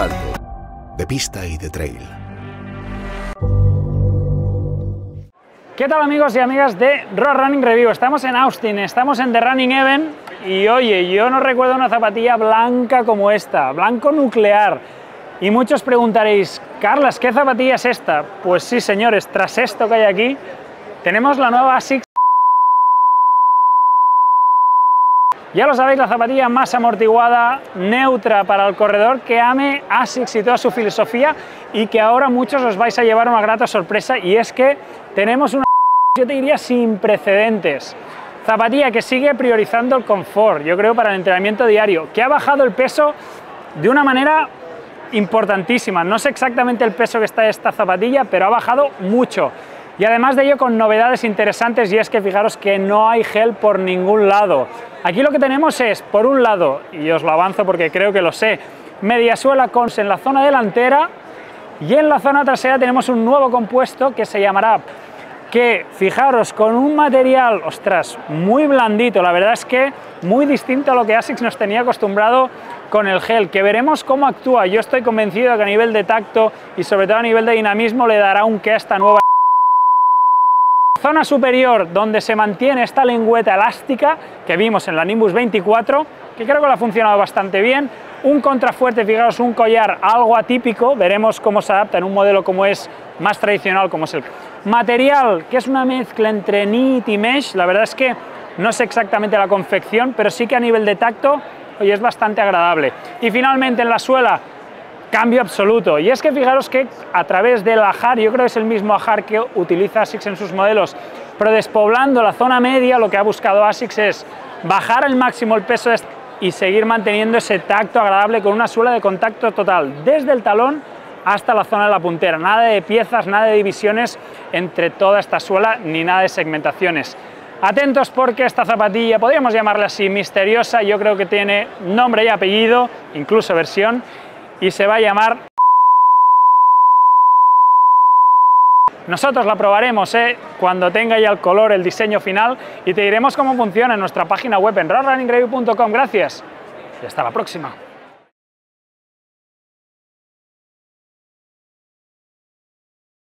asfalto, de pista y de trail. ¿Qué tal amigos y amigas de Road Running Review? Estamos en Austin, estamos en The Running Event y oye, yo no recuerdo una zapatilla blanca como esta, blanco nuclear. Y muchos preguntaréis, Carlas, ¿qué zapatilla es esta? Pues sí, señores, tras esto que hay aquí, tenemos la nueva ASICS Ya lo sabéis, la zapatilla más amortiguada, neutra para el corredor, que ame ASICS y toda su filosofía y que ahora muchos os vais a llevar una grata sorpresa y es que tenemos una yo te diría sin precedentes. Zapatilla que sigue priorizando el confort, yo creo, para el entrenamiento diario, que ha bajado el peso de una manera importantísima. No sé exactamente el peso que está esta zapatilla, pero ha bajado mucho. Y además de ello con novedades interesantes y es que fijaros que no hay gel por ningún lado. Aquí lo que tenemos es, por un lado, y os lo avanzo porque creo que lo sé, media suela Cons en la zona delantera y en la zona trasera tenemos un nuevo compuesto que se llamará que fijaros con un material, ostras, muy blandito, la verdad es que muy distinto a lo que ASICS nos tenía acostumbrado con el gel, que veremos cómo actúa. Yo estoy convencido que a nivel de tacto y sobre todo a nivel de dinamismo le dará un que a esta nueva Zona superior donde se mantiene esta lengüeta elástica que vimos en la Nimbus 24, que creo que le ha funcionado bastante bien. Un contrafuerte, fijaros, un collar algo atípico, veremos cómo se adapta en un modelo como es más tradicional, como es el material, que es una mezcla entre knit y mesh, la verdad es que no sé exactamente la confección, pero sí que a nivel de tacto, hoy es bastante agradable. Y finalmente en la suela, cambio absoluto. Y es que fijaros que a través del ajar, yo creo que es el mismo ajar que utiliza ASICS en sus modelos, pero despoblando la zona media, lo que ha buscado ASICS es bajar al máximo el peso y seguir manteniendo ese tacto agradable con una suela de contacto total, desde el talón hasta la zona de la puntera. Nada de piezas, nada de divisiones entre toda esta suela, ni nada de segmentaciones. Atentos porque esta zapatilla, podríamos llamarla así, misteriosa, yo creo que tiene nombre y apellido, incluso versión, y se va a llamar... Nosotros la probaremos ¿eh? cuando tenga ya el color, el diseño final y te diremos cómo funciona en nuestra página web en runningreview.com. Gracias y hasta la próxima.